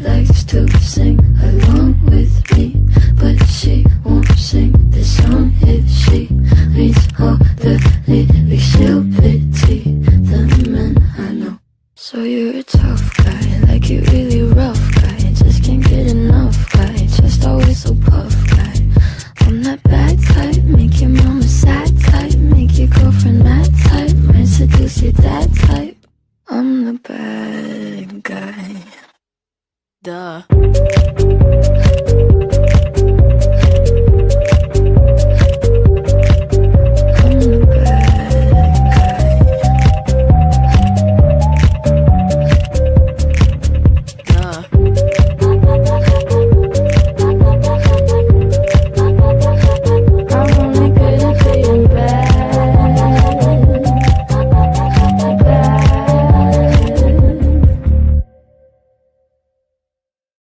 likes to sing along with me, but she won't sing the song if she reads all the lyrics. She'll pity the men I know. So you're a tough guy, like you really rough guy. Just can't get enough guy, just always so puff guy. I'm that bad type, make your mama sad type, make your girlfriend mad type, might seduce your dad type. I'm the bad guy. Duh.